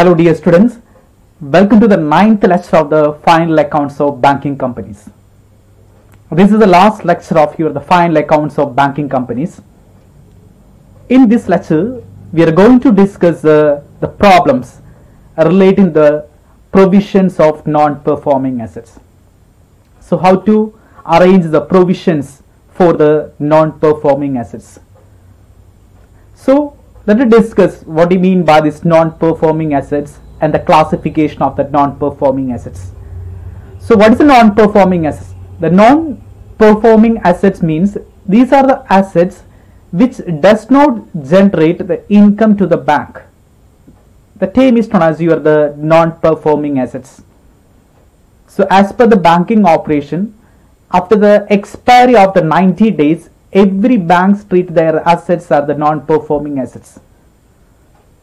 Hello dear students, welcome to the ninth lecture of the final accounts of banking companies. This is the last lecture of your the final accounts of banking companies. In this lecture, we are going to discuss uh, the problems relating the provisions of non-performing assets. So how to arrange the provisions for the non-performing assets. So let us discuss what do you mean by this non-performing assets and the classification of the non-performing assets. So what is the non-performing assets? The non-performing assets means these are the assets which does not generate the income to the bank. The term is known as your the non-performing assets. So as per the banking operation, after the expiry of the 90 days, every banks treat their assets as the non-performing assets.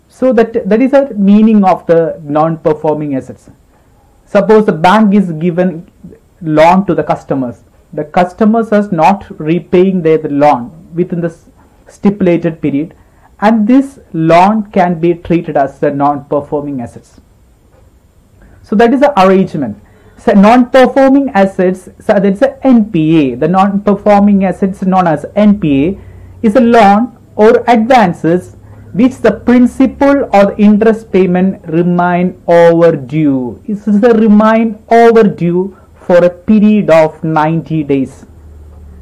So that that is the meaning of the non-performing assets. Suppose the bank is given loan to the customers. The customers are not repaying their loan within the stipulated period and this loan can be treated as the non-performing assets. So that is the arrangement. So non-performing assets, so that's a NPA. The non-performing assets known as NPA is a loan or advances which the principal or the interest payment remain overdue. This is the remain overdue for a period of 90 days.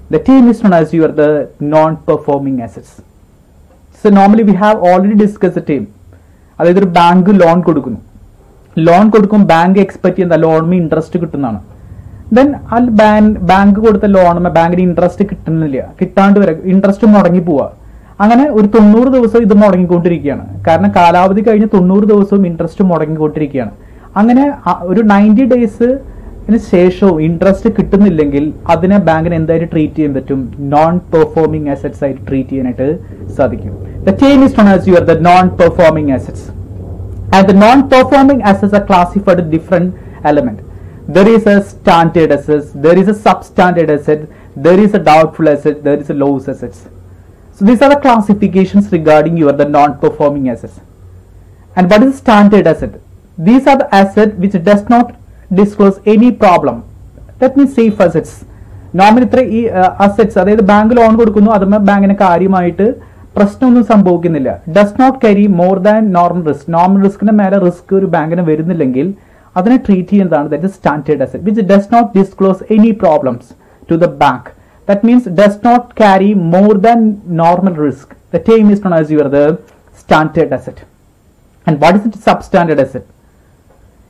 The term is known as your the non-performing assets. So normally we have already discussed the term. അതായത് ഒരു bank loan കൊടുക്കുന്നു loan കൊടുക്കും bank expect ചെയ്യുന്ന ലോണിന് interest കിട്ടുന്നതാണ്. Then ആ bank കൊടുത്ത ലോണിന് ബാങ്കിന് ഇൻട്രസ്റ്റ് കിട്ടുന്നില്ല. കിട്ടാണ്ട് വരെ ഇൻട്രസ്റ്റ് മുടങ്ങി പോവുക അങ്ങനെ ഒരു തൊണ്ണൂറ് ദിവസം ഇത് മുടങ്ങിക്കൊണ്ടിരിക്കുകയാണ്. കാരണം കാലാവധി കഴിഞ്ഞ് തൊണ്ണൂറ് ദിവസവും ഇൻട്രസ്റ്റ് മുടങ്ങിക്കൊണ്ടിരിക്കുകയാണ്. അങ്ങനെ ഒരു നയന്റി ഡേയ്സ് ശേഷവും ഇൻട്രസ്റ്റ് കിട്ടുന്നില്ലെങ്കിൽ അതിനെ ബാങ്കിന് എന്തായാലും ട്രീറ്റ് ചെയ്യാൻ പറ്റും? നോൺ പെർഫോമിംഗ് അസറ്റ്സ് ആയിട്ട് ട്രീറ്റ് ചെയ്യാനായിട്ട് സാധിക്കും. The change is known as your the non performing assets and the non-performing assets are classified in different element there is a standard assets there is a substandard asset there is a doubtful asset there is a loss assets so these are the classifications regarding your the non-performing assets and what is standard asset these are the asset which does not disclose any problem that means safe assets നോമിനിത്ര ഈ assets അതായത് bank loan കൊടുക്കുന്നു അതുമ്പോൾ ബാങ്കിന് കാര്യമായിട്ട് പ്രശ്നമൊന്നും സംഭവിക്കുന്നില്ല. Does not carry more than normal risk normal റിസ്കിന് മേലെ risk ഒരു ബാങ്കിന് വരുന്നില്ലെങ്കിൽ അതിനെ ട്രീറ്റ് ചെയ്യുന്നതാണ് that standard asset which does not disclose any problems to the bank that means does not carry more than normal risk the time is known as your the standard asset and what is it sub standard asset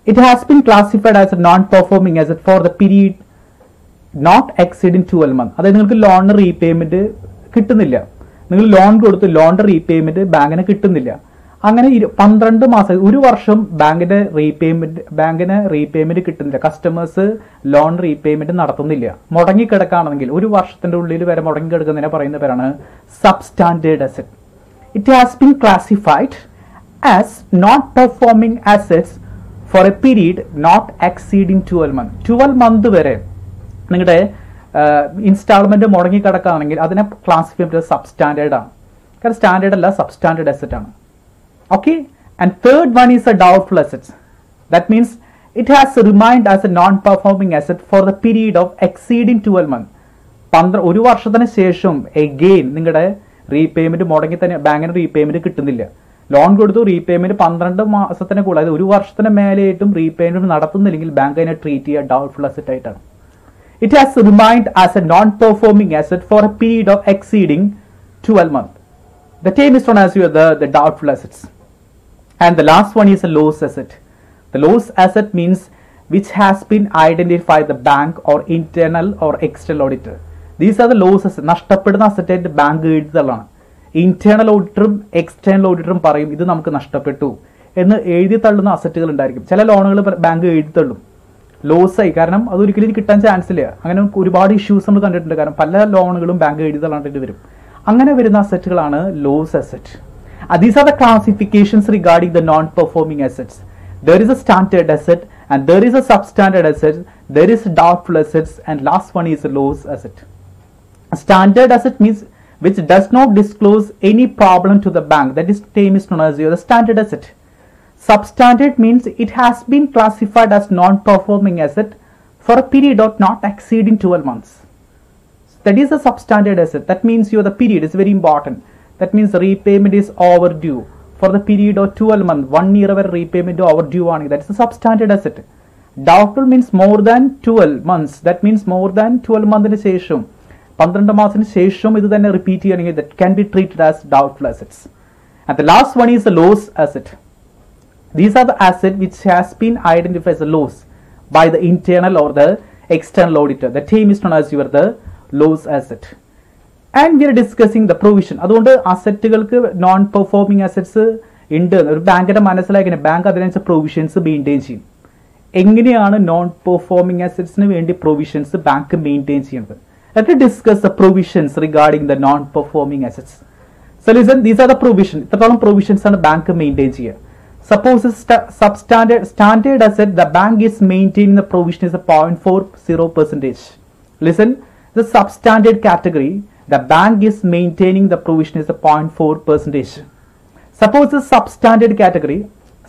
it has been classified as a non performing asset for the period not exceeding 12 month അതായത് നിങ്ങൾക്ക് loan repayment കിട്ടുന്നില്ല. നിങ്ങൾ loan കൊടുത്ത് ലോണിന്റെ repayment ബാങ്കിന് കിട്ടുന്നില്ല. അങ്ങനെ പന്ത്രണ്ട് മാസം ഒരു വർഷം ബാങ്കിന്റെ റീപേയ്മെന്റ് ബാങ്കിന് റീപേയ്മെന്റ് കിട്ടുന്നില്ല. കസ്റ്റമേഴ്സ് ലോൺ റീപേയ്മെന്റ് നടത്തുന്നില്ല. മുടങ്ങിക്കിടക്കുകയാണെങ്കിൽ ഒരു വർഷത്തിന്റെ ഉള്ളിൽ വരെ മുടങ്ങിക്കിടക്കുന്നതിനെ പറയുന്ന പേരാണ് substandard asset it has been classified as not performing assets for a period not exceeding twelve month twelve month വരെ നിങ്ങളുടെ ഇൻസ്റ്റാൾമെന്റ് മുടങ്ങി കിടക്കുകയാണെങ്കിൽ അതിനെ ക്ലാസിഫൈ ചെയ്യുന്നത് സബ് സ്റ്റാൻഡേർഡ് ആണ്. കാരണം സ്റ്റാൻഡേർഡ് അല്ല സബ് സ്റ്റാൻഡേർഡ് അസറ്റ് ആണ്. Okay and third one is a doubtful assets that means it has remained as a non performing asset for the period of exceeding twelve month പന്ത്ര ഒരു വർഷത്തിന് ശേഷം again നിങ്ങളുടെ repayment മുടങ്ങി തന്നെ ബാങ്കിന് repayment കിട്ടുന്നില്ല. Loan കൊടുത്തു റീപേയ്മെന്റ് പന്ത്രണ്ട് മാസത്തിന് അതായത് ഒരു വർഷത്തിന് മേലെയായിട്ടും റീപേയ്മെന്റ് നടത്തുന്നില്ലെങ്കിൽ ബാങ്ക് അതിനെ ട്രീറ്റ് ചെയ്യുക ഡൗട്ട്ഫുൾ അസറ്റ് ആയിട്ടാണ്. It has remained as a non-performing asset for a period of exceeding 12 months. The term is known as the, the doubtful assets. And the last one is a loss asset. The loss asset means which has been identified by the bank or internal or external auditor. These are the losses. നഷ്ടപ്പെടുന്ന asset ആയിട്ട് bank എഴുതിയതാണ് internal ഓഡിറ്ററും external ഓഡിറ്ററും പറയും ഇത് നമുക്ക് നഷ്ടപ്പെട്ടു എന്ന് എഴുതി തള്ളുന്ന അസറ്റുകൾ ഉണ്ടായിരിക്കും ചില ലോണുകൾ ബാങ്ക് എഴുതി തള്ളും ലോസ് ആയി. കാരണം അത് ഒരിക്കലും കിട്ടാൻ ചാൻസ് ഇല്ല. അങ്ങനെ ഒരുപാട് ഇഷ്യൂസ് നമ്മൾ കണ്ടിട്ടുണ്ട്. കാരണം പല ലോണുകളും ബാങ്ക് എഴുതി തള്ളാണ്ടിട്ട് വരും. അങ്ങനെ വരുന്ന അസറ്റുകളാണ് loss asset these are the classifications regarding the non performing assets there is a standard asset and there is a sub standard asset there is doubtful assets and last one is loss asset standard asset means which does not disclose any problem to the bank. That is term is known as your standard asset. substandard means it has been classified as non-performing asset for a period of not exceeding 12 months that is a substandard asset that means your the period is very important that means the repayment is overdue for the period of 12 months one year വരെ repayment overdue ആണെങ്കിൽ that is a substandard asset doubtful means more than 12 months that means more than 12 monthിന് ശേഷം പന്ത്രണ്ട് മാസത്തിന് ശേഷം ഇത് തന്നെ repeat ചെയ്യണമെങ്കിൽ that can be treated as doubtful assets and the last one is the loss asset these are the asset which has been identified as a loss by the internal or the external auditor. The term is known as your the loss asset. And we are discussing the provision അതുകൊണ്ട് അസറ്റുകൾക്ക് non performing assets ഉണ്ട്. ഒരു ബാങ്കിന്റെ മനസ്സിലാക്കിയ bank അതിനനുസരിച്ച് provisions maintain ചെയ്യും. എങ്ങനെയാണ് non performing അസറ്റ്സിന് വേണ്ടി പ്രൊവിഷൻസ് ബാങ്ക് മെയിന്റെയിൻ ചെയ്യുന്നത്? Let discuss the provisions regarding the non performing assets so listen these are the provision ഇത്രത്തോളം പ്രൊവിഷൻസ് ആണ് ബാങ്ക് മെയിന്റെയിൻ ചെയ്യുക. Suppose substandard asset the bank is maintain the provision is point four zero percentage listen the substandard category, the bank is maintaining the provision is a 0.4 percentage. Suppose the substandard category,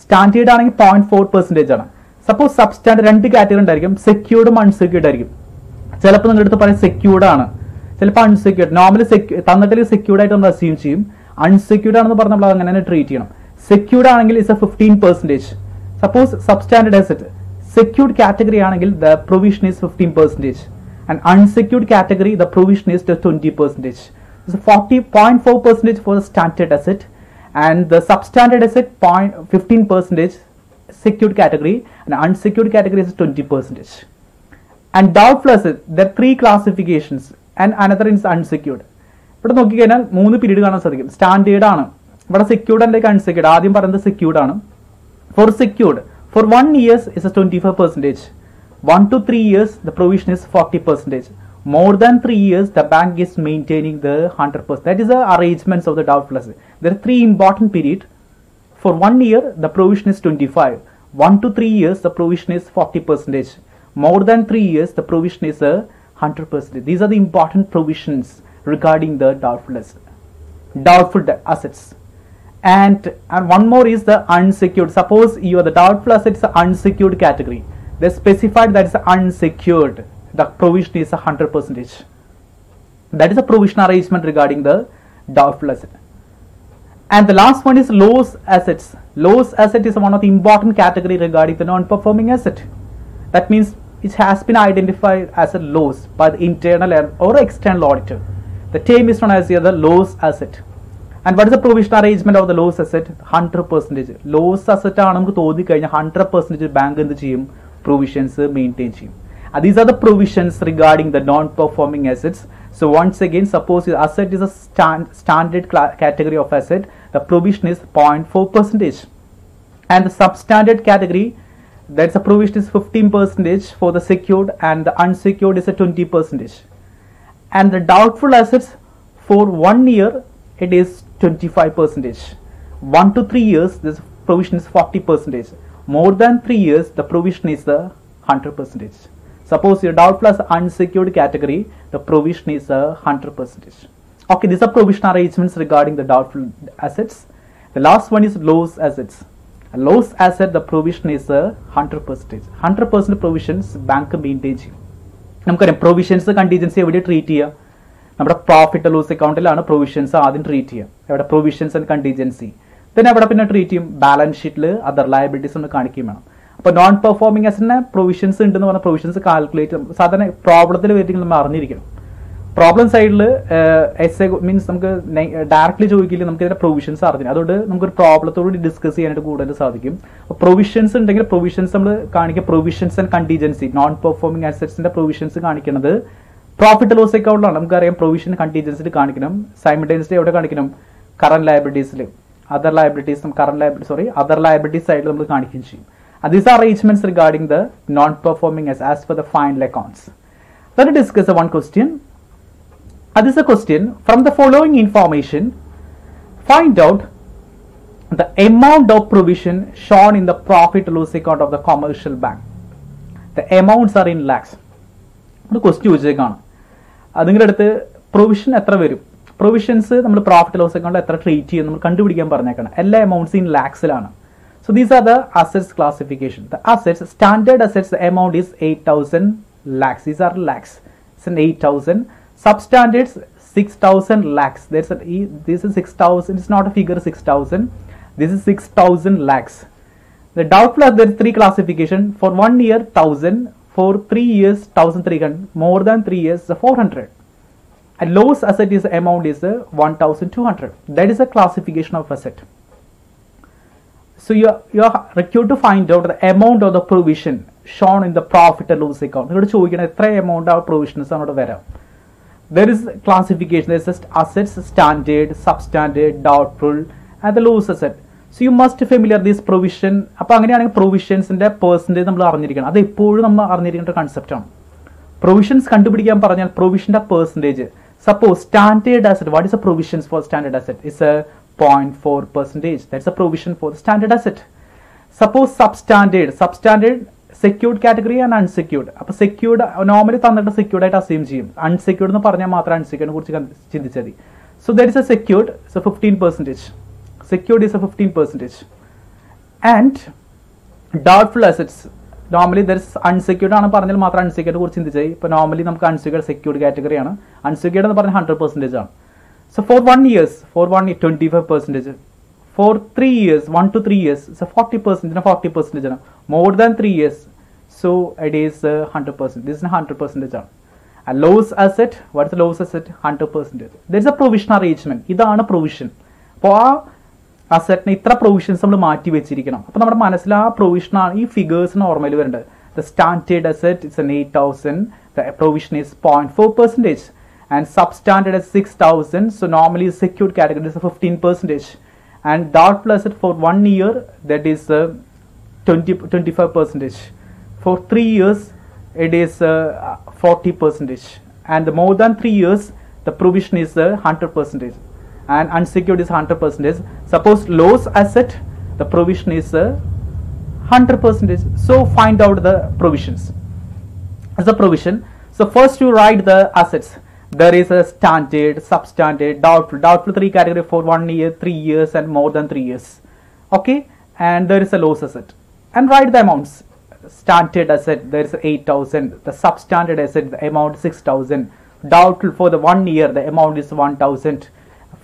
standard ആണെങ്കിൽ point four percentage ആണ്. Suppose substandard രണ്ട് category ഉണ്ടായിരിക്കും സെക്യൂർഡും unsecured ആയിരിക്കും. ചിലപ്പോൾ നിങ്ങളുടെ അടുത്ത് പറയാം സെക്യൂർഡ് ആണ്. ചിലപ്പോൾ അൺസെക്യൂർഡ് നോർമലി തന്നിട്ടില്ലെങ്കിൽ സെക്യൂർഡ് ആയിട്ട് നമ്മൾ അസ്യൂം ചെയ്യും. അൺസെക്യൂർഡ് ആണെന്ന് പറഞ്ഞാൽ നമ്മൾ അങ്ങനെ തന്നെ ട്രീറ്റ് ചെയ്യണം. സെക്യൂർഡ് ആണെങ്കിൽ is a fifteen percentage suppose substandard asset secured category ആണെങ്കിൽ the provision is fifteen percentage and unsecured category the provision is twenty percentage forty point four percentage for the standard asset and the substandard asset point fifteen percentage secured category and unsecured category is twenty percentage and doubt plus there three classifications and another ins unsecured ഇവിടെ നോക്കിക്കഴിഞ്ഞാൽ മൂന്ന് period കാണാൻ സാധിക്കും. Standard ആണ്. ഇവിടെ secured അല്ലെങ്കിൽ unsecured ആദ്യം പറയുന്നത് സെക്യൂർഡ് ആണ് four secured four one years is A twenty five percentage one to three years the provision is 40 percentage more than three years the bank is maintaining the 100 percent that is the arrangements of the doubtful asset there are three important period for one year the provision is 25 one to three years the provision is 40 percentage more than three years the provision is a 100 percent these are the important provisions regarding the doubtful asset doubtful de- assets and and one more is the unsecured. Suppose you are the doubtful assets unsecured category. They specified that is unsecured. The provision is a hundred percentage. That is a provision arrangement regarding the doubtful asset and the last one is loss assets. Loss asset is one of the important category regarding the non-performing asset. That means it has been identified as a loss by the internal or external auditor. The term is known as the loss asset and what is the provision arrangement of the loss asset 100 percentage loss asset ആണ് നമുക്ക് തോന്നി കഴിഞ്ഞാൽ hundred percentage bank എന്ത് ചെയ്യും provisions maintain ചെയ്യും Uh, these are the provisions regarding the non-performing assets. So once again, suppose the asset is a stand, standard cla- category of asset, the provision is 0.4 percentage, and the substandard category, that's a provision is 15 percentage for the secured, and the unsecured is a 20 percentage, and the doubtful assets for one year it is 25 percentage, one to three years this provision is 40 percentage, more than three years the provision is the 100 percentage. Suppose your doubtful as unsecured category, the provision is a hundred percentage. Okay, these are provision arrangements regarding the doubtful assets. The last one is loss assets. A loss asset, the provision is a hundred percentage. Hundred percent provisions bank maintain ചെയ്യും നമുക്കറിയാം provisions contingency എവിടെ treat ചെയ്യുക നമ്മുടെ profit loss അക്കൗണ്ടിലാണ് provisions ആദ്യം treat ചെയ്യുക. എവിടെ provisions and contingency പിന്നെ അവിടെ പിന്നെ ട്രീറ്റ് ചെയ്യും. ബാലൻസ് ഷീറ്റിൽ അതർ ലയബിലിറ്റീസ് ഒന്ന് കാണിക്കുകയും വേണം. അപ്പോൾ നോൺ പെർഫോമിംഗ് അസിന് പ്രൊവിഷൻസ് ഉണ്ടെന്ന് പറഞ്ഞാൽ പ്രൊവിഷൻസ് കാൽക്കുലേറ്റ് സാധാരണ പ്രോബ്ലത്തിൽ വരുമെങ്കിൽ നമ്മൾ അറിഞ്ഞിരിക്കണം. പ്രോബ്ലം സൈഡിൽ എസ് എ മീൻസ് നമുക്ക് ഡയറക്റ്റ്ലി ചോദിക്കില്ല നമുക്ക് ഇതിന്റെ പ്രൊവിഷൻസ് അറിഞ്ഞു അതുകൊണ്ട് നമുക്കൊരു പ്രോബ്ലത്തോട് ഡിസ്കസ് ചെയ്യാനായിട്ട് കൂടുതൽ സാധിക്കും. പ്രൊവിഷൻസ് ഉണ്ടെങ്കിൽ പ്രൊവിഷൻസ് നമ്മൾ കാണിക്കുക. Provisions and contingency non performing അസറ്റ്സിന്റെ provisions കാണിക്കുന്നത് പ്രോഫിറ്റ് ലോസ് അക്കൗണ്ടിലാണ് നമുക്കറിയാം പ്രൊവിഷൻ കണ്ടീജൻസിൽ കാണിക്കണം. സൈമിൾട്ടേനിയസ്ലി എവിടെ കാണിക്കണം? Current ലയബിലിറ്റീസിൽ other liabilities current liability sorry other liabilities ആയിട്ട് നമ്മൾ കാണിക്കുകയും ചെയ്യും. These are arrangements regarding the non performing as as for the final accounts let discuss one question അത് is a question from the following information find out the amount of provision shown in the profit loss account of the commercial bank the amounts are in lakhs ഒരു question ചോദിച്ചേക്കാണ്. നിങ്ങളുടെ അടുത്ത് provision എത്ര വരും? Provisions നമ്മൾ profit loss account എത്ര treat ചെയ്യും നമ്മൾ കണ്ടുപിടിക്കാൻ പറഞ്ഞേക്കണം. എല്ലാ amounts in ലാക്സിലാണ് so these are the assets classification the assets standard assets amount is eight thousand lakhs these are lakhs it's an eight thousand substandards six thousand lakhs this is six thousand it's not a figure six thousand this is six thousand lakhs the doubt are there three classification for one year thousand For three years 1300. More than three years 400. And lowest asset is amount is uh, 1200. That is a classification of asset. So you are, you are required to find out the amount of the provision shown in the profit and loss account. നിങ്ങളോട് ചോദിക്കണം എത്ര amount ആ provisions അവിടെ വരാം there is classification there is assets standard substandard doubtful and the loss asset So you must familiar these provision അപ്പോൾ അങ്ങനെയാണെങ്കിൽ പ്രൊവിഷൻസിന്റെ percentage നമ്മൾ അറിഞ്ഞിരിക്കണം. അത് എപ്പോഴും നമ്മൾ അറിഞ്ഞിരിക്കേണ്ട ഒരു കൺസെപ്റ്റാണ് പ്രൊവിഷൻസ് കണ്ടുപിടിക്കാൻ പറഞ്ഞാൽ പ്രൊവിഷന്റെ percentage suppose standard asset what is a provisions for standard asset is a point four percentage that's a provision for standard asset suppose substandard substandard secured category and unsecured അപ്പോൾ സെക്യൂർഡ് നോർമലി തന്നിട്ട് secured ആയിട്ട് assume ചെയ്യും. Unsecured എന്ന് പറഞ്ഞാൽ മാത്രം അൺസെക്യൂർഡിനെ കുറിച്ച് ചിന്തിച്ചാൽ മതി. So there is a secured a fifteen percentage is a fifteen percentage and doubtful assets normally there's unsecured ആണ് പറഞ്ഞാൽ മാത്രം അൺസെക്യൂർഡ് കുറിച്ച് ചിന്തിച്ചാൽ ഇപ്പോൾ നോർമലി നമുക്ക് അൺസെക്യൂർഡ് സെക്യൂർഡ് കാറ്റഗറി ആണ്. അൺസെക്യൂർഡ് എന്ന് പറഞ്ഞാൽ ഹൺഡ്രഡ് പെർസെന്റേജ് ആണ്. So for one years for one twenty five percentage for three years one two three years so forty percentage forty percentage ആണ്. More than three years so it is hundred percent this hundred percentage ആണ്. Loss asset what's loss asset hundred percentage there is a provision arrangement ഇതാണ് provision അപ്പോൾ ആ അസറ്റിന് ഇത്ര provisions നമ്മൾ മാറ്റി വെച്ചിരിക്കണം. അപ്പോൾ നമ്മുടെ മനസ്സിൽ ആ പ്രൊവിഷനാണ് ഈ ഫിഗേഴ്സിന് ഓർമ്മയിൽ വരേണ്ടത്. The standard asset it's an eight thousand provision is point four percentage and substandard six thousand so normally secured category fifteen percentage and doubtful it for one year that is twenty twenty five percentage for three years it is forty 40 and more than three years the provision is hundred is 100 percentage. And unsecured is 100 percentage suppose loss asset the provision is uh, 100 percentage so find out the provisions. As a provision so first you write the assets. There is a standard substandard doubtful. Doubtful three category for one year three years and more than three years. Okay? And there is a loss asset. And write the amounts. Standard asset there is 8000 the substandard asset the amount 6000 doubtful for the one year the amount is 1000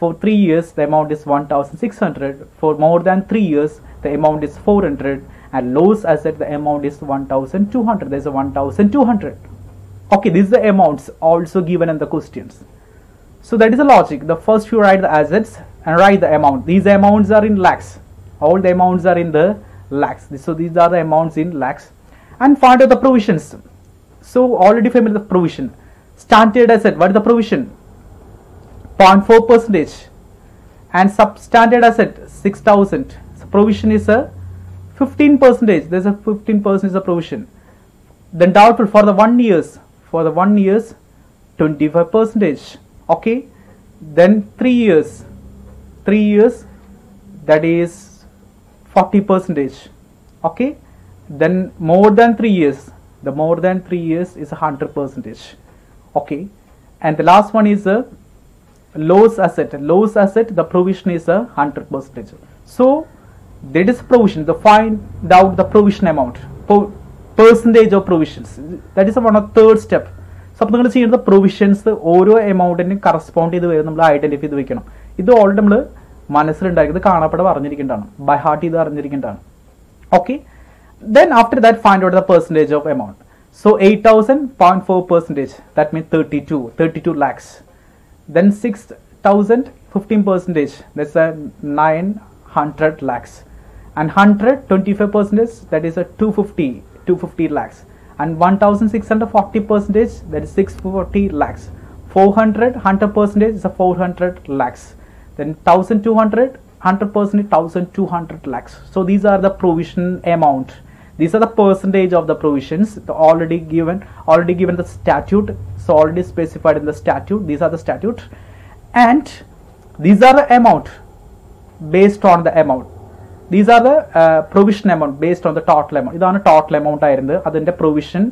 for three years the amount is 1600 for more than three years the amount is 400 and lowest asset the amount is 1200 there's a 1200 okay this is the amounts also given in the questions. So that is the logic. The first you write the assets and write the amount. These amounts are in lakhs. All the amounts are in the lakhs. So these are the amounts in lakhs. And find out the provisions. So already familiar with the provision. Standard asset what is the provision 0.4 percentage and substandard asset 6000 so provision is a 15 percentage. There's a 15 percent is a provision. Then doubtful for the one years. For the one years 25 percentage. Okay? Then three years. Three years that is 40 percentage. Okay? Then more than three years. The more than three years is a hundred percentage. Okay? And the last one is a loss asset loss asset the provision is a hundred percentage so that is provision the find out the provision amount percentage of provisions that is one of third step so അപ്പോൾ നിങ്ങൾ ചെയ്യുന്നത് provisions ഓരോ എമൗണ്ടിനും correspond ചെയ്ത് വരും നമ്മൾ identify ചെയ്ത് വെക്കണം ഇത് ഓൾറെഡി നമ്മൾ മനസ്സിലുണ്ടാക്കി ഇത് കാണപ്പെടെ പറഞ്ഞിരിക്കേണ്ടതാണ് ബൈ ഹാർട്ട് ചെയ്ത് അറിഞ്ഞിരിക്കേണ്ടതാണ് okay then after that find out the percentage of amount so 8000.4 percentage that means 32 32 lakhs then 6000 15 percentage that's a 900 lakhs. And 100 25 percentage that is a 250 250 lakhs. And 1640 percentage that is 640 lakhs. 400 100 percentage is a 400 lakhs. Then 1200 100 percent 1200 lakhs. So these are the provision amount these are the percentage of the provisions the already given already given the statute so already specified in the statute these are the statute and these are the amount based on the amount these are the uh, provision amount based on the total amount ഇതാണ് total amount ആയിരുന്നത് അതിന്റെ provision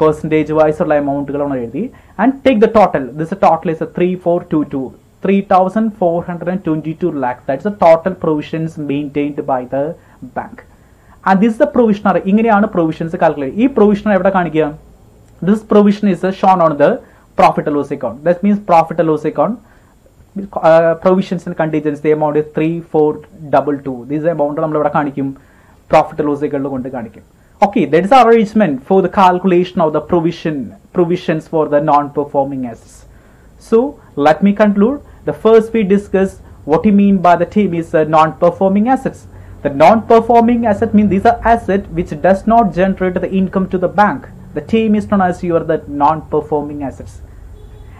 percentage vice ഉള്ള എമൗണ്ടുകളാണ് എഴുതി and take the total this total is three four two to 3,422 lakh. That's the total provisions maintained by the bank this the provision ഇങ്ങനെയാണ് provisions calculate ഈ പ്രൊവിഷണർ എവിടെ കാണിക്കുക? This provision is shown on the profit loss account that means profit loss account provisions and contingencies amount three four double two this amount നമ്മൾ ഇവിടെ കാണിക്കും? Profit loss account കൊണ്ട് കാണിക്കും. Okay that is arrangement for the calculation of the provision provisions for the non performing assets. So let me conclude the first we discuss what you mean by the term is uh, non-performing assets. The non-performing asset means these are assets which does not generate the income to the bank. The term is known as your the non-performing assets.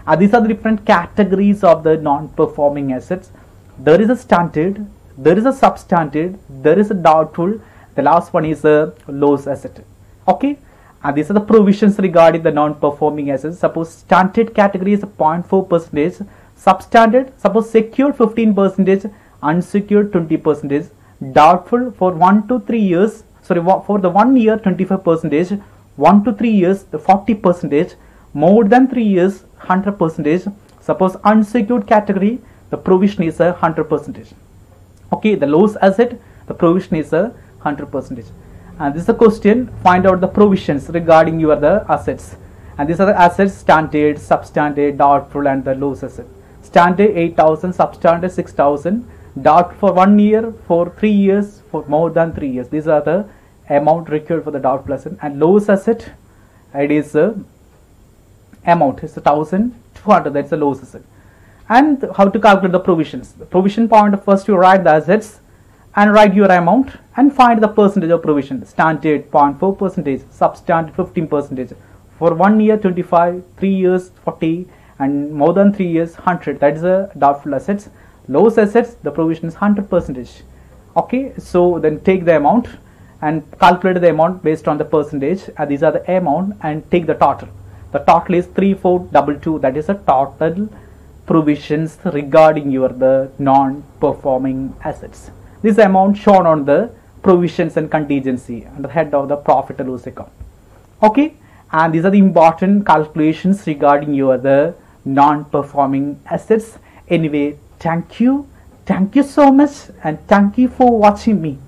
And these are the different categories of the non-performing assets. There is a standard there is a substandard there is a doubtful. The last one is a loss asset. Okay? And these are the provisions regarding the non-performing assets. Suppose standard category is 0.4 percentage. Substandard suppose secured 15 percentage unsecured 20 percentage doubtful for 1 to 3 years. Sorry for the 1 year 25 percentage. 1 to 3 years the 40 percentage. More than 3 years 100 percentage. Suppose unsecured category the provision is a 100 percentage. Okay the loss asset the provision is a 100 percentage. And this is a question find out the provisions regarding your the assets. And these are the assets standard substandard doubtful and the loss asset. Standard 8000 substandard 6000 doubt for one year for three years for more than three years. These are the amount required for the doubtful asset and loss asset it is uh, amount. Is 1200 that's the loss asset. And how to calculate the provisions? The provision point first you write the assets and write your amount and find the percentage of provision. Standard 0.4 percentage substandard 15 percentage. For one year 25 three years 40 and more than three years 100 that is a doubtful assets loss assets the provision is 100 percentage. Okay so then take the amount and calculate the amount based on the percentage. And these are the amount and take the total. The total is 3422 that is the total provisions regarding your the non-performing assets. This amount shown on the provisions and contingency under head of the profit and loss account. Okay and these are the important calculations regarding your the non-performing assets. Anyway thank you. Thank you so much and thank you for watching me